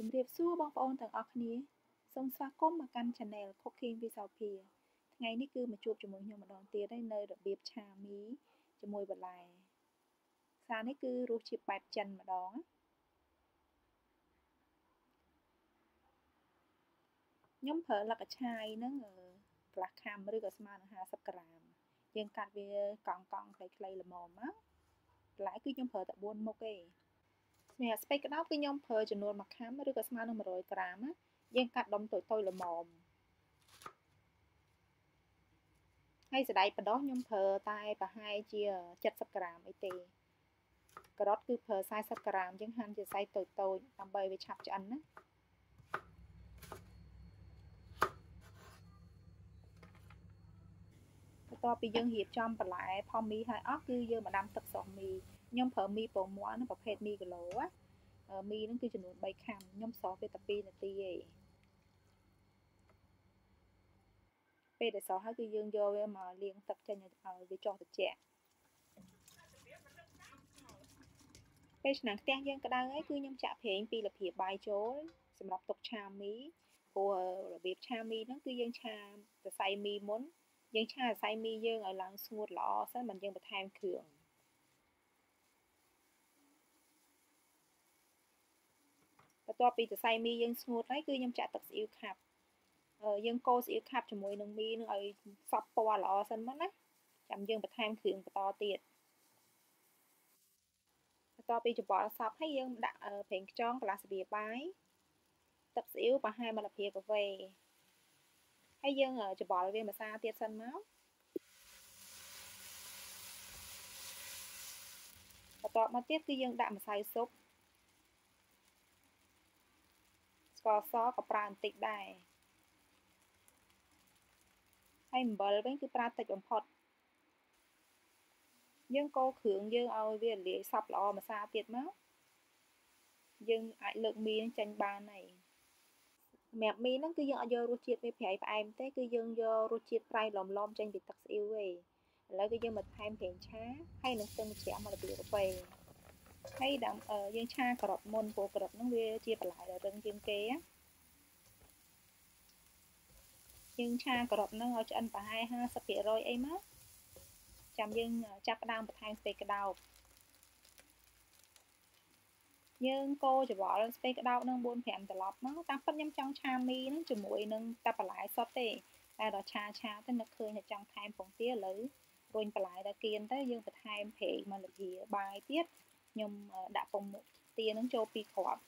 ជំរាបសួរបងប្អូនទាំងអស់គ្នាសូមស្វាគមន៍មកកាន់ Channel Cooking with Sophia ថ្ងៃនេះគឺមកជួបជាមួយខ្ញុំម្ដងទៀតហើយនៅរបៀបឆាមីជាមួយបន្លែសារនេះគឺរសជាតិបែបចិនម្ដងខ្ញុំប្រើលឹកឆាយហ្នឹងកន្លះខាំឬក៏ស្មើនឹង50ក្រាមយើងកាត់វាកង់កង់ខ្លីៗល្មមមកបន្លែគឺខ្ញុំប្រើតែ4មុខទេ សម្រាប់ស្ពៃក្តោបគឺខ្ញុំប្រើចំនួន1ខាំឬក៏ស្មើនឹង100ក្រាមណាយើងកាត់ដុំតូចៗល្មមហើយសណ្តែកបដោះខ្ញុំប្រើតែប្រហែលជា70ក្រាមអីទេការ៉ុតគឺប្រើ40ក្រាមយើងហាន់ជាសាច់តូចៗដើម្បីវាឆាប់ឆ្អិនណាបន្ទាប់ពីយើងរៀបចំបន្លែផុំមីហើយអស់គឺយើងមកដាំទឹកស្រស់មី ខ្ញុំប្រើមីពងមាន់ប្រភេទមីគីឡូណាមីហ្នឹងគឺចំនួន3ខាំខ្ញុំស្រស់វាតែ2នាទីឯងពេលដែលស្រស់ហើយគឺយើងយកវាមកលាងទឹកចេញឲ្យវាចុះត្រជាក់ពេលឆ្នាំងខ្ទះយើងក្តៅហើយគឺខ្ញុំចាក់ប្រេងពីលភាបាយចូលសម្រាប់ទុកឆាមីព្រោះរបៀបឆាមីហ្នឹងគឺយើងឆាសរសៃមីមុនយើងឆាសរសៃមីយើងឲ្យឡើងស្ងួតល្អសិនមិនយើងបន្ថែមគ្រឿង បន្ទាប់ពីសរសៃមីយើងស្ងួតហើយគឺខ្ញុំចាក់ទឹកស៊ីអ៊ីវខាប់យើងកូរស៊ីអ៊ីវខាប់ជាមួយនឹងមីនឹងឲ្យសព្វពណ៌ល្អសិនមកណាចាំយើងបន្ថែមគ្រឿងបន្តទៀតបន្ទាប់ពីច្របល់សព្វហើយយើងដាក់ប្រេងខ្យងកន្លះស្លាបបាយទឹកស៊ីអ៊ីវប្រហែល1លាបកាហ្វេហើយយើងច្របល់វាម្សាទៀតសិនមកបន្ទាប់មកទៀតគឺយើងដាក់ម្សៅស៊ុបស្ករសក៏ប្រើបន្តិចដែរហើយអំបិលវិញគឺប្រើតិចបំផុតយើងកូរគ្រឿងយើងឲ្យវាលាយសព្វល្អម្សាទៀតមកយើងអាចលើកមីនឹងចេញបានហើយសម្រាប់មីហ្នឹងគឺយើងអត់យករសជាតិវាប្រៃផ្អែមទេគឺយើងយករសជាតិប្រៃឡំឡំចេញពីទឹកស្អ៊ីវទេឥឡូវគឺយើងមកថែមប្រេងឆាហើយនឹងខ្ទឹមជ្រះមករបៀបកា ហ្វេហើយដើមយើងឆាការ៉ុតមុនព្រោះការ៉ុតហ្នឹងវាជាបន្លែដែលរឹងជាងគេណាយើងឆាការ៉ុតហ្នឹងឲ្យឆ្អិនប្រហែល50%អីមកចាំយើងចាប់ផ្ដើមបន្ថែមស្ពៃក្តោបយើងកូរច្របល់ស្ពៃក្តោបនឹង4 5ត្រឡប់មកតាមពិតខ្ញុំចង់ឆាមីនឹងជាមួយនឹងតែបន្លែសុទ្ធទេតែដល់ឆាឆាទៅនឹកឃើញថាចង់ថែមពងទាឥឡូវរុញបន្លែដល់គៀនទៅយើងបន្ថែមប្រេងមកលភាបាយទៀត ខ្ញុំដាក់ពងទានឹងចូលពីគ្រាប់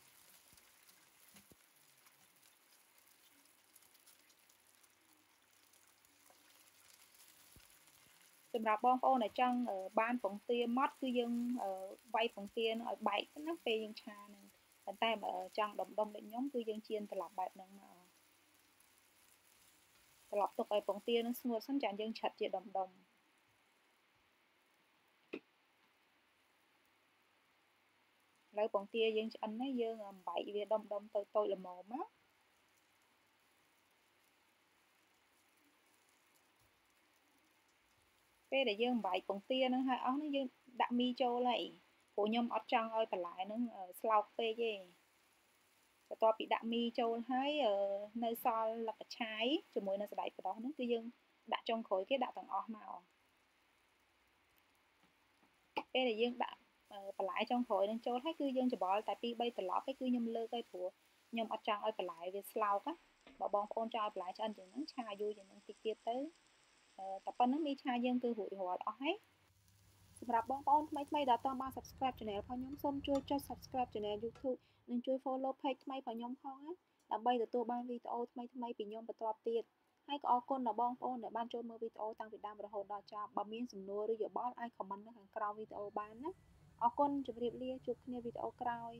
សម្រាប់បងប្អូនដែលចង់បានពងទាម៉ត់គឺយើងវាយពងទានឹងឲ្យបែកណាពេលយើងឆានឹងប៉ុន្តែបើចង់ដុំដុំដូចខ្ញុំគឺយើងចៀនត្រឡប់បែបហ្នឹងមកត្រឡប់ទុកឲ្យពងទានឹងស្ងួតសិនចាំយើងឆិតជាដុំដុំ ឥឡូវពងទាយើងឆ្អិនហើយយើងបំបែកវាដុំដុំតូចតូចល្មមមកពេលដែលយើងបែកពងទានឹងហើយអស់នេះយើងដាក់មីចូលហើយព្រោះខ្ញុំអត់ចង់ឲ្យបន្លែនឹងស្លោកពេកទេបន្ទាប់ពីដាក់មីចូលហើយនៅសល់លឹកកឆាយជាមួយនឹងសណ្តែកបដោះហ្នឹងគឺយើងដាក់ចុងក្រោយគេដាក់ទាំងអស់មកពេលដែលយើងដាក់ បន្លែចុងក្រោយនឹងចូលហើយគឺយើងច្របល់តែ2 3ត្រឡប់ហើយគឺខ្ញុំលើកឲ្យព្រោះខ្ញុំអត់ចង់ឲ្យបន្លែវាស្លោកណាបើបងប្អូនចង់ឲ្យបន្លែឆ្អិនជាងហ្នឹងឆាយូរជាងហ្នឹងតិចទៀតទៅតែប៉ុណ្្នឹងមីឆាយើងគឺរួចរាល់អស់ហើយសម្រាប់បងប្អូនថ្មីថ្មីដែលអត់បាន subscribe channel របស់ខ្ញុំសូមជួយចុច subscribe channel YouTube និងជួយ follow page ថ្មីរបស់ខ្ញុំផងណាដើម្បីទទួលបានវីដេអូថ្មីថ្មីពីខ្ញុំបន្តទៀតហើយក៏អរគុណដល់បងប្អូនដែលបានចូលមើលវីដេអូតាំងពីដើមរហូតដល់ចប់បើមានសំណួរឬយោបល់អាច comment នៅខាងក្រោមវីដេអូបានណា អរគុណជម្រាបលា ជួបគ្នាវីដេអូក្រោយ